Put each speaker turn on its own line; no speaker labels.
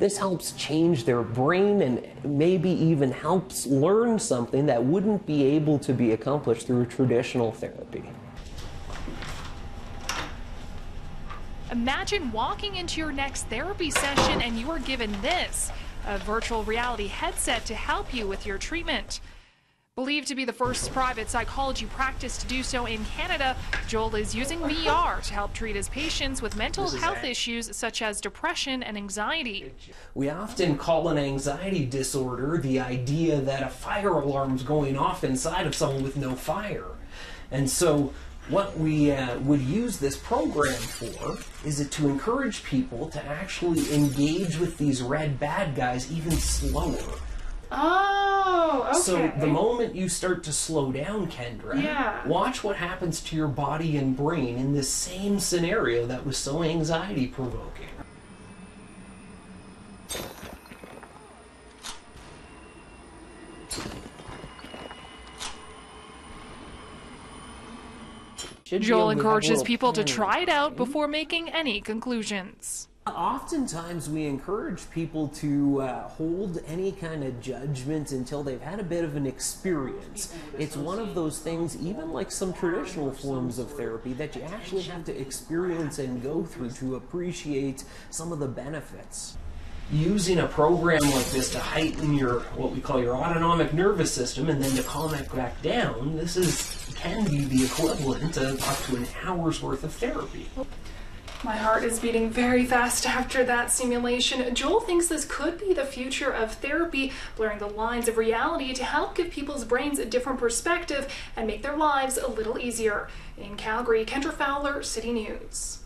This helps change their brain and maybe even helps learn something that wouldn't be able to be accomplished through traditional therapy.
Imagine walking into your next therapy session and you are given this a virtual reality headset to help you with your treatment. Believed to be the first private psychology practice to do so in Canada, Joel is using VR to help treat his patients with mental health issues such as depression and anxiety.
We often call an anxiety disorder the idea that a fire alarm's going off inside of someone with no fire. And so what we uh, would use this program for is it to encourage people to actually engage with these red bad guys even slower.
Oh, okay.
So the moment you start to slow down, Kendra,
Yeah.
watch what happens to your body and brain in this same scenario that was so anxiety provoking. Should be able
Joel
to have a
encourages people to try it out before making any conclusions.
Oftentimes, we encourage people to uh, hold any kind of judgment until they've had a bit of an experience. It's one of those things, even like some traditional forms of therapy, that you actually have to experience and go through to appreciate some of the benefits. Using a program like this to heighten your what we call your autonomic nervous system and then to calm it back down, this is can be the equivalent of up to an hour's worth of therapy.
My heart is beating very fast after that simulation. Joel thinks this could be the future of therapy, blurring the lines of reality to help give people's brains a different perspective and make their lives a little easier. In Calgary, Kendra Fowler, City News.